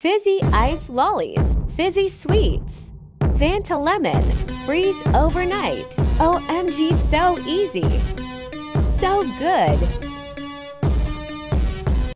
Fizzy Ice Lollies, Fizzy Sweets, Fanta Lemon, freeze overnight. OMG, so easy. So good.